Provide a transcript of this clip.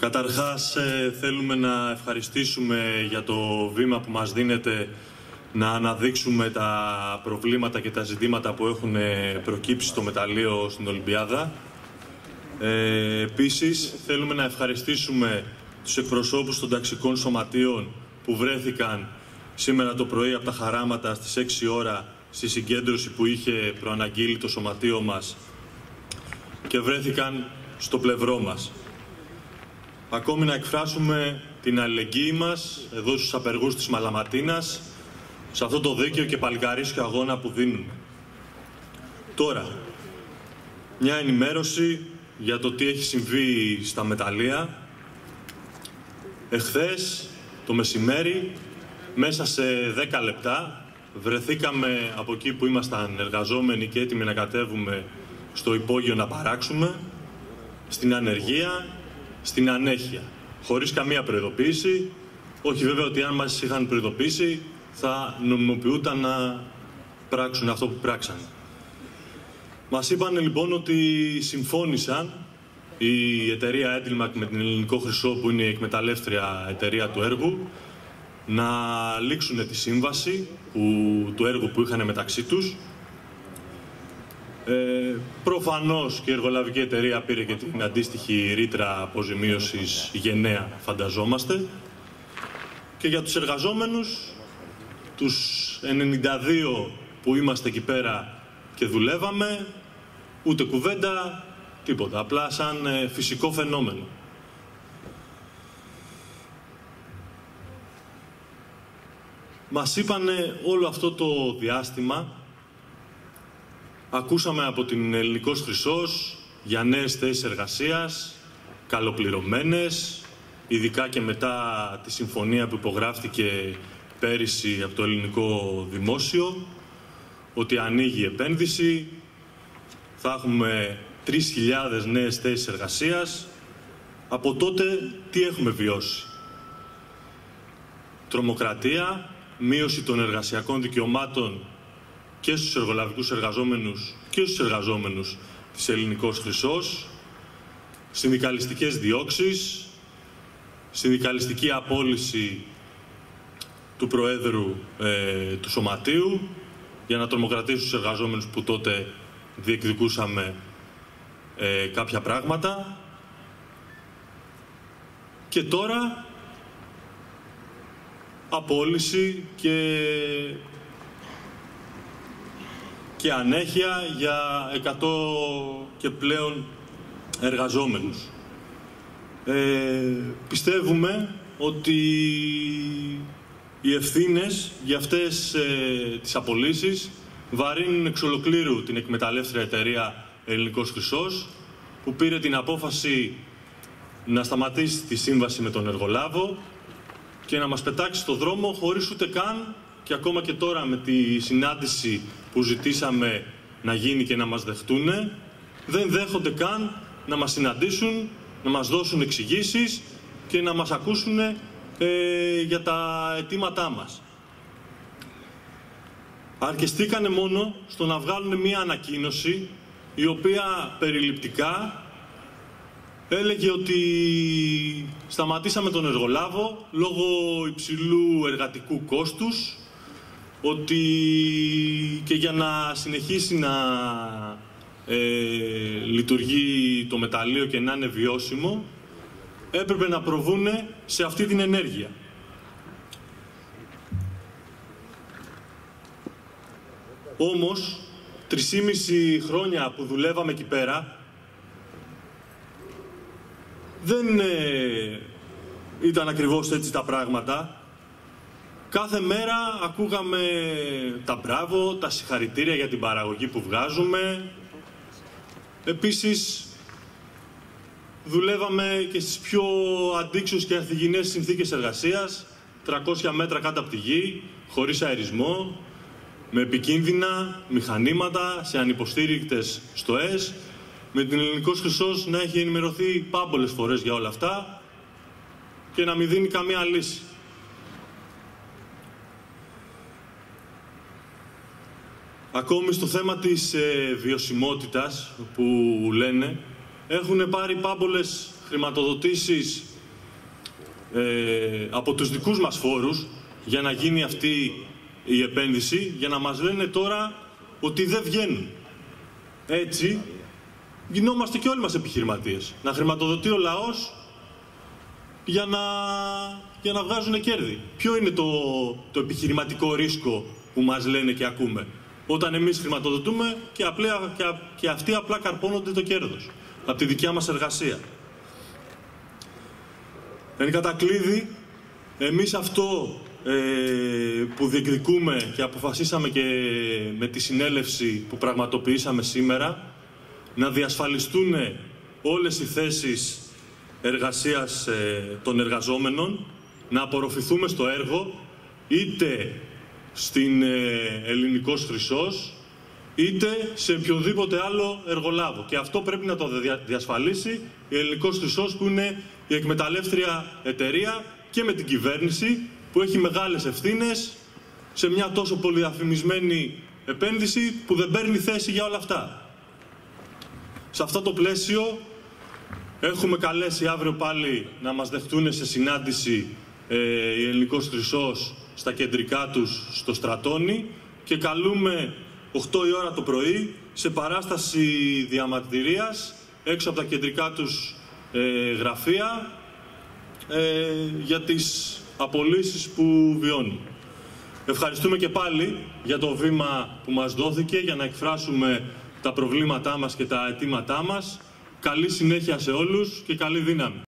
Καταρχάς ε, θέλουμε να ευχαριστήσουμε για το βήμα που μας δίνεται να αναδείξουμε τα προβλήματα και τα ζητήματα που έχουν ε, προκύψει στο μεταλλείο στην Ολυμπιάδα. Ε, επίσης, θέλουμε να ευχαριστήσουμε τους εκπροσώπους των ταξικών σωματείων που βρέθηκαν σήμερα το πρωί από τα χαράματα στις 6 ώρα στη συγκέντρωση που είχε προαναγγείλει το σωματείο μας και βρέθηκαν στο πλευρό μας. Ακόμη να εκφράσουμε την αλληλεγγύη μας εδώ στους απεργούς της Μαλαματίνας σε αυτό το δίκαιο και παλικαρίσιο αγώνα που δίνουν. Τώρα, μια ενημέρωση για το τι έχει συμβεί στα μεταλλεία. Εχθές, το μεσημέρι, μέσα σε 10 λεπτά, βρεθήκαμε από εκεί που ήμασταν εργαζόμενοι και έτοιμοι να κατέβουμε στο υπόγειο να παράξουμε, στην ανεργία, στην ανέχεια. Χωρίς καμία προειδοποίηση, όχι βέβαια ότι αν μας είχαν προειδοποίησει θα νομιμοποιούνταν να πράξουν αυτό που πράξαν. Μας είπαν λοιπόν ότι συμφώνησαν η εταιρεία Έντιλμακ με την Ελληνικό Χρυσό που είναι η εκμεταλλεύτρια εταιρεία του έργου να λήξουν τη σύμβαση που, του έργου που είχαν μεταξύ τους. Ε, προφανώς και η εργολαβική εταιρεία πήρε και την αντίστοιχη ρήτρα αποζημίωσης γενναία, φανταζόμαστε. Και για τους εργαζόμενους, τους 92 που είμαστε εκεί πέρα και δουλεύαμε, ούτε κουβέντα, τίποτα. Απλά σαν ε, φυσικό φαινόμενο. Μας είπανε όλο αυτό το διάστημα, ακούσαμε από την Ελληνικός Χρυσός για νέες θέσεις εργασίας, καλοπληρωμένες, ειδικά και μετά τη συμφωνία που υπογράφτηκε πέρυσι από το ελληνικό δημόσιο, ότι ανοίγει επένδυση, θα έχουμε 3.000 νέες θέσεις εργασίας. Από τότε τι έχουμε βιώσει; Τρομοκρατία, μείωση των εργασιακών δικαιωμάτων και στους εργολαβικούς εργαζόμενους και στους εργαζόμενους της Ελληνικός Χρυσός, συνδικαλιστικές διώξεις, συνδικαλιστική απόλυση του Προέδρου ε, του Σωματείου για να τρομοκρατήσουν τους εργαζόμενους που τότε διεκδικούσαμε ε, κάποια πράγματα. Και τώρα απόλυση και, και ανέχεια για 100 και πλέον εργαζόμενους. Ε, πιστεύουμε ότι οι ευθύνες για αυτές ε, τις απολύσεις βαρύνουν εξ ολοκλήρου την εκμεταλλεύτρια εταιρεία Ελληνικός Χρυσός που πήρε την απόφαση να σταματήσει τη σύμβαση με τον εργολάβο και να μας πετάξει στο δρόμο χωρίς ούτε καν και ακόμα και τώρα με τη συνάντηση που ζητήσαμε να γίνει και να μας δεχτούν δεν δέχονται καν να μας συναντήσουν, να μας δώσουν εξηγήσεις και να μας ακούσουν ε, για τα αιτήματά μας. Αρκεστήκανε μόνο στο να βγάλουν μία ανακοίνωση η οποία περιληπτικά έλεγε ότι σταματήσαμε τον εργολάβο λόγω υψηλού εργατικού κόστους, ότι και για να συνεχίσει να ε, λειτουργεί το μεταλλείο και να είναι βιώσιμο, έπρεπε να προβούνε σε αυτή την ενέργεια. Όμως, τρισήμιση χρόνια που δουλεύαμε εκεί πέρα, δεν ε, ήταν ακριβώς έτσι τα πράγματα. Κάθε μέρα ακούγαμε τα μπράβο, τα συγχαρητήρια για την παραγωγή που βγάζουμε. Επίσης, δουλεύαμε και στις πιο αντίξιους και ανθυγινές συνθήκες εργασίας, 300 μέτρα κάτω από τη γη, χωρίς αερισμό, με επικίνδυνα μηχανήματα σε ανυποστήρικτες στοές, με την Ελληνικός Χρυσός να έχει ενημερωθεί πάμπολες φορές για όλα αυτά και να μην δίνει καμία λύση. Ακόμη στο θέμα της ε, βιωσιμότητας που λένε, έχουν πάρει πάμπολες χρηματοδοτήσεις ε, από τους δικούς μας φόρους για να γίνει αυτή η επένδυση, για να μας λένε τώρα ότι δεν βγαίνουν. Έτσι, γινόμαστε και όλοι μας επιχειρηματίες. Να χρηματοδοτεί ο λαός για να, για να βγάζουν κέρδη. Ποιο είναι το, το επιχειρηματικό ρίσκο που μας λένε και ακούμε; Όταν εμείς χρηματοδοτούμε και, απλά, και, και αυτοί απλά καρπώνονται το κέρδος από τη δικιά μας εργασία. Εν κατακλείδη, εμείς αυτό ε, που διεκδικούμε και αποφασίσαμε και με τη συνέλευση που πραγματοποιήσαμε σήμερα, να διασφαλιστούν όλες οι θέσεις εργασίας ε, των εργαζόμενων, να απορροφηθούμε στο έργο, είτε στην ε, Ελληνικός Χρυσός, είτε σε οποιοδήποτε άλλο εργολάβο. Και αυτό πρέπει να το διασφαλίσει η Ελληνικός Χρυσός που είναι η εκμεταλλεύτρια εταιρεία και με την κυβέρνηση που έχει μεγάλες ευθύνες σε μια τόσο πολυαφημισμένη επένδυση που δεν παίρνει θέση για όλα αυτά. Σε αυτό το πλαίσιο έχουμε καλέσει αύριο πάλι να μας δεχτούν σε συνάντηση ε, η Ελληνικός Χρυσός στα κεντρικά τους στο Στρατόνι και καλούμε 8 η ώρα το πρωί σε παράσταση διαμαρτυρίας έξω από τα κεντρικά τους ε, γραφεία ε, για τις απολύσεις που βιώνουν. Ευχαριστούμε και πάλι για το βήμα που μας δόθηκε για να εκφράσουμε τα προβλήματά μας και τα αιτήματά μας. Καλή συνέχεια σε όλους και καλή δύναμη.